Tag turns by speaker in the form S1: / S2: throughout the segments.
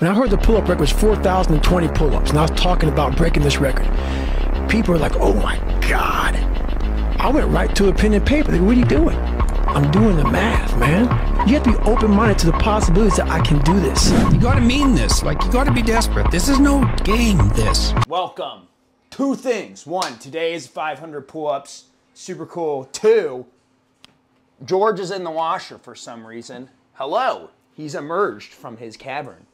S1: When I heard the pull-up record was 4,020 pull-ups, and I was talking about breaking this record, people were like, "Oh my God!" I went right to a pen and paper. Like, what are you doing? I'm doing the math, man. You have to be open-minded to the possibilities that I can do this.
S2: You gotta mean this. Like, you gotta be desperate. This is no game, this.
S3: Welcome. Two things. One, today is 500 pull-ups. Super cool. Two, George is in the washer for some reason. Hello. He's emerged from his cavern.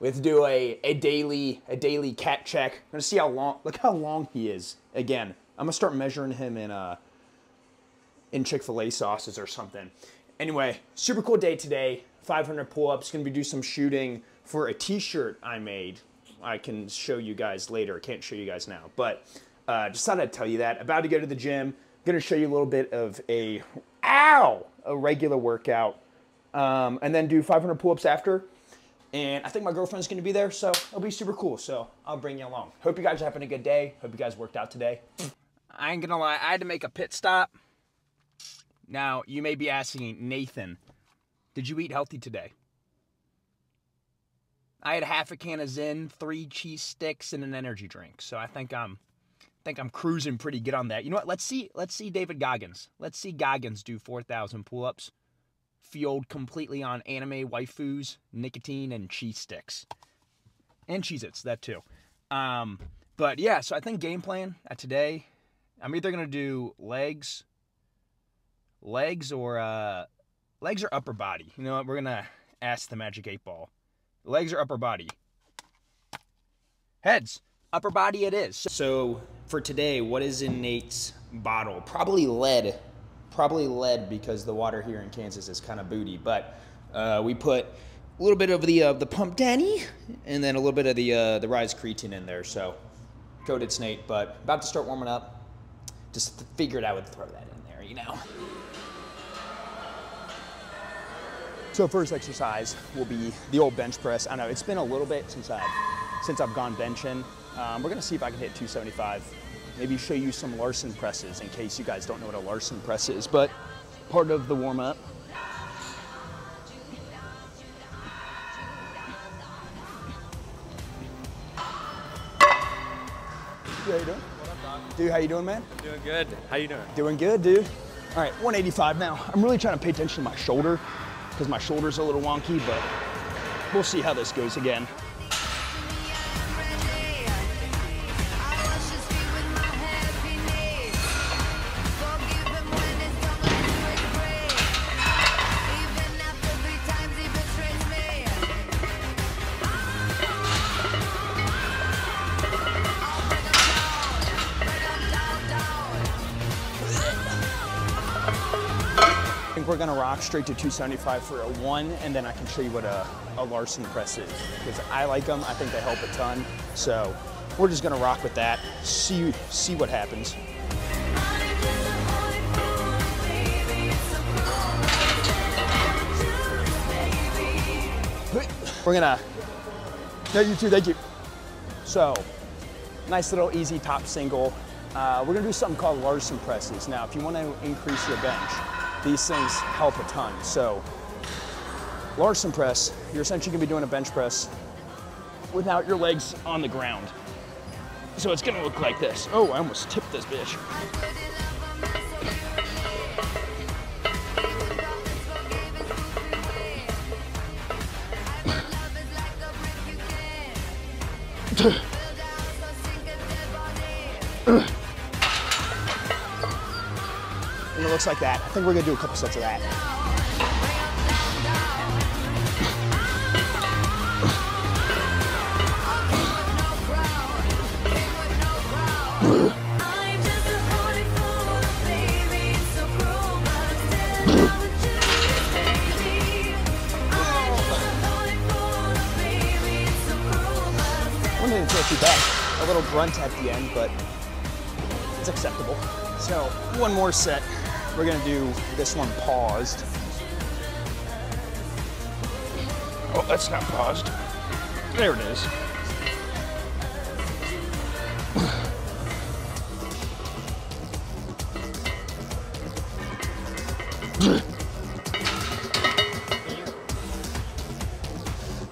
S3: To do a, a daily a daily cat check. I'm gonna see how long. Look how long he is. Again, I'm gonna start measuring him in uh in Chick Fil A sauces or something. Anyway, super cool day today. 500 pull-ups. Gonna be do some shooting for a T-shirt I made. I can show you guys later. Can't show you guys now, but uh, just thought I'd tell you that. About to go to the gym. Gonna show you a little bit of a ow a regular workout, um, and then do 500 pull-ups after. And I think my girlfriend's gonna be there, so it'll be super cool. So I'll bring you along. Hope you guys are having a good day. Hope you guys worked out today. I ain't gonna lie, I had to make a pit stop. Now, you may be asking, Nathan, did you eat healthy today? I had half a can of Zyn, three cheese sticks, and an energy drink. So I think I'm I think I'm cruising pretty good on that. You know what? Let's see, let's see David Goggins. Let's see Goggins do 4,000 pull-ups fueled completely on anime waifus, nicotine, and cheese sticks. And Cheez Its, that too. Um, but yeah, so I think game plan at today, I'm either gonna do legs, legs or uh legs or upper body. You know what? We're gonna ask the magic eight ball. Legs or upper body? Heads. Upper body it is. So for today, what is in Nate's bottle? Probably lead probably lead because the water here in Kansas is kind of booty. But uh, we put a little bit of the uh, the pump Danny and then a little bit of the uh, the Ryse creatine in there. So coated snake, but about to start warming up. Just figured I would throw that in there, you know. So first exercise will be the old bench press. I know it's been a little bit since I've since I've gone benching. Um, we're gonna see if I can hit 275 maybe show you some Larson presses in case you guys don't know what a Larson press is, but part of the warm up. How you doing? Dude, how you doing, man?
S4: Doing good. How you doing?
S3: Doing good, dude. All right, 185 now. I'm really trying to pay attention to my shoulder because my shoulder's a little wonky, but we'll see how this goes again. We're gonna rock straight to 275 for a one, and then I can show you what a, a Larson press is. Because I like them, I think they help a ton. So we're just gonna rock with that, see, see what happens. We're gonna, no, you too, thank you. So, nice little easy top single. Uh, we're gonna do something called Larson presses. Now, if you wanna increase your bench, these things help a ton. So Larson press, you're essentially gonna be doing a bench press without your legs on the ground. So it's gonna look like this. Oh, I almost tipped this bitch. looks like that. I think we're gonna do a couple sets of that. One didn't feel too bad. A little grunt at the end, but it's acceptable. So one more set. We're gonna do this one paused. Oh, that's not paused. There it is.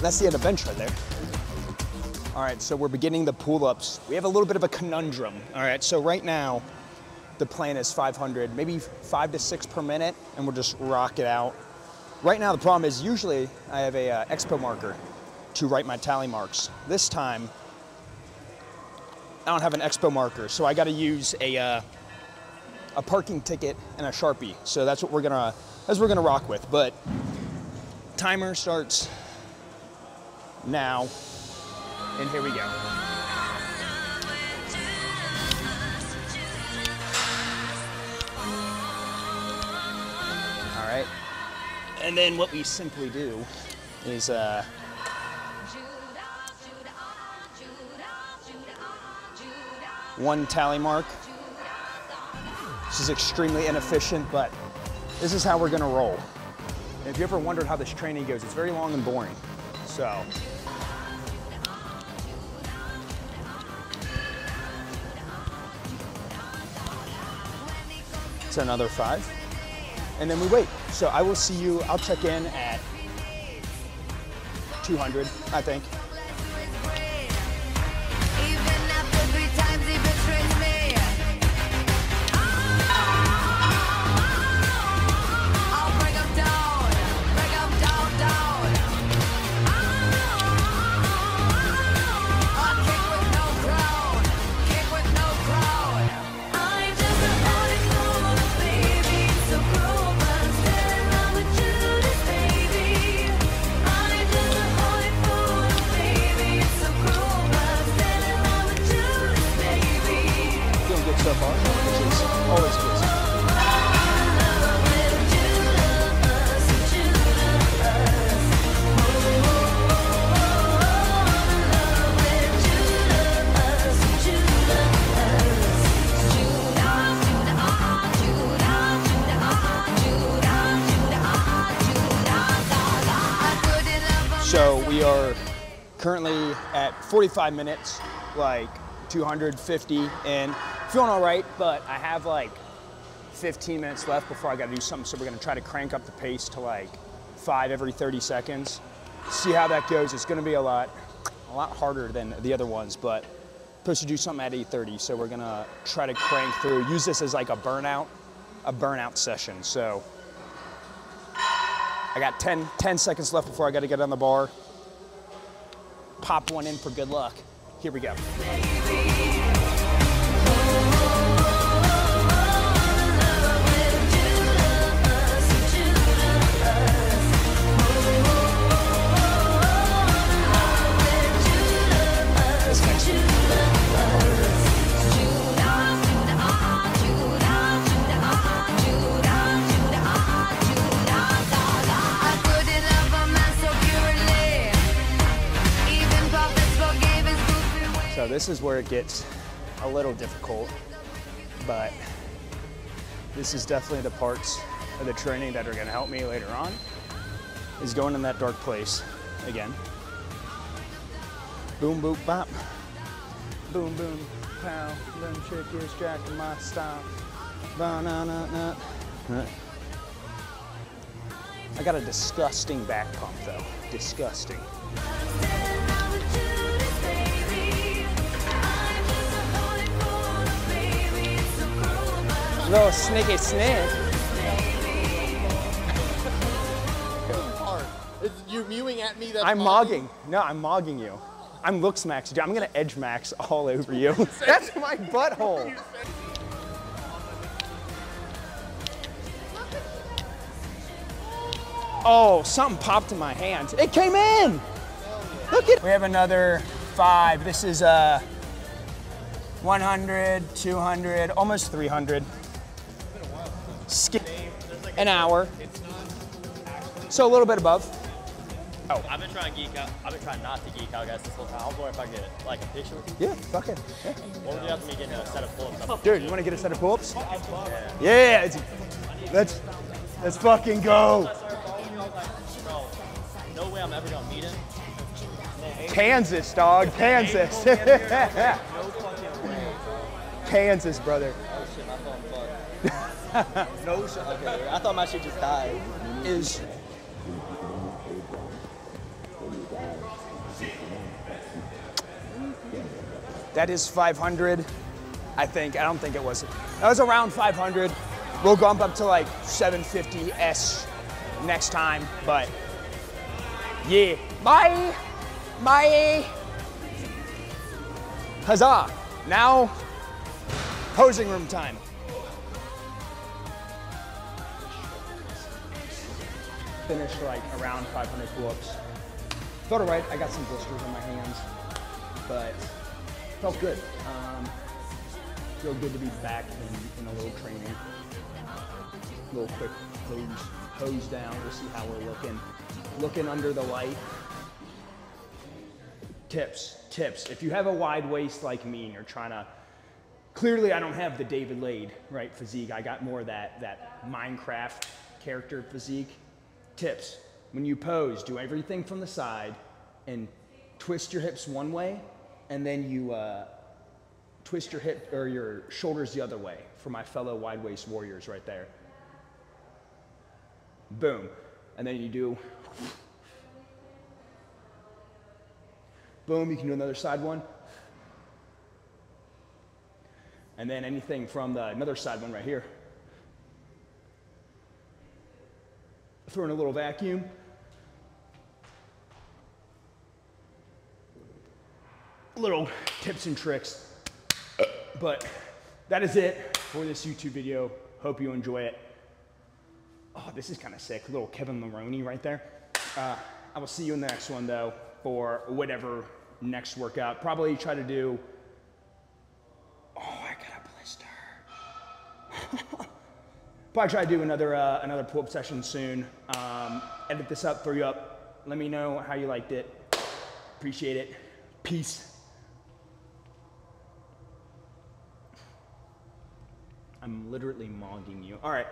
S3: That's the end of bench right there. All right, so we're beginning the pull-ups. We have a little bit of a conundrum. All right, so right now, the plan is 500, maybe five to six per minute, and we'll just rock it out. Right now, the problem is usually I have a uh, expo marker to write my tally marks. This time, I don't have an expo marker, so I got to use a uh, a parking ticket and a sharpie. So that's what we're gonna what we're gonna rock with. But timer starts now, and here we go. And then what we simply do is. Uh, one tally mark. This is extremely inefficient, but this is how we're gonna roll. And if you ever wondered how this training goes, it's very long and boring. So. It's another five. And then we wait. So I will see you, I'll check in at 200, I think.
S4: So
S3: far, which is always good. So we are currently at 45 minutes, like 250 in. Feeling all right, but I have like 15 minutes left before I gotta do something. So we're gonna try to crank up the pace to like five every 30 seconds. See how that goes. It's gonna be a lot, a lot harder than the other ones, but supposed to do something at 8:30. So we're gonna try to crank through. Use this as like a burnout, a burnout session. So I got 10, 10 seconds left before I got to get on the bar. Pop one in for good luck. Here we go. This is where it gets a little difficult, but this is definitely the parts of the training that are going to help me later on. Is going in that dark place again. Boom, boom, bop. Boom, boom, pow. Them chick is jacking my style. Ba-na-na-na. Huh. I got a disgusting back pump though. Disgusting. Little snicky snick.
S5: you're mewing at me. That's
S3: I'm
S5: mogging.
S3: mogging. No, I'm mogging you. I'm looks max. dude. I'm gonna edge max all over you. That's my butthole. Oh, something popped in my hand. It came in. Look at. We have another five. This is uh, 100, 200, almost 300. An hour. So a little bit above. Oh.
S6: I've been trying to geek out. I've been trying not to geek out, guys, this whole time. I was wondering if I could get it. like a picture with you.
S3: Yeah, fuck it. Yeah.
S6: What would you have to me getting a set of pull-ups? up?
S3: Dude, you want to get a set of pull-ups? Yeah, it's, let's let's fucking go.
S6: No way I'm ever gonna meet him.
S3: Kansas, dog, Kansas.
S6: No fucking way.
S3: Kansas, brother.
S6: no shot. Okay, I thought my shit just died.
S3: Is. That is 500, I think. I don't think it was. That was around 500. We'll bump up to like 750s next time, but yeah. Bye! Bye! Huzzah! Now, posing room time. Finished like around 500 pull-ups. Felt alright. I got some blisters on my hands, but felt good. Um, feel good to be back in, in a little training. little quick hose, hose down. We'll see how we're looking. Looking under the light. Tips, tips. If you have a wide waist like me and you're trying to, clearly I don't have the David Laid, right, physique. I got more that, that Minecraft character physique. Tips, when you pose, do everything from the side and twist your hips one way and then you uh, twist your hip or your shoulders the other way for my fellow wide waist warriors right there. Boom. And then you do Boom, you can do another side one. And then anything from the another side one right here. Throw in a little vacuum. Little tips and tricks. But that is it for this YouTube video. Hope you enjoy it. Oh, this is kind of sick. Little Kevin Maroney right there. Uh, I will see you in the next one though for whatever next workout. Probably try to do. Probably try to do another uh, another pull-up session soon. Um, edit this up, throw you up. Let me know how you liked it. Appreciate it. Peace. I'm literally mogging you. All right.